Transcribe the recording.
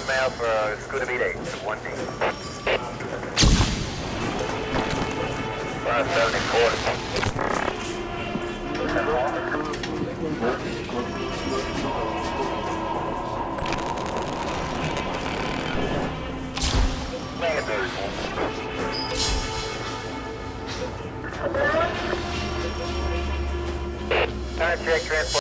one mail for uh, Scooter Beat 8, 1D. 574. Time check, transport.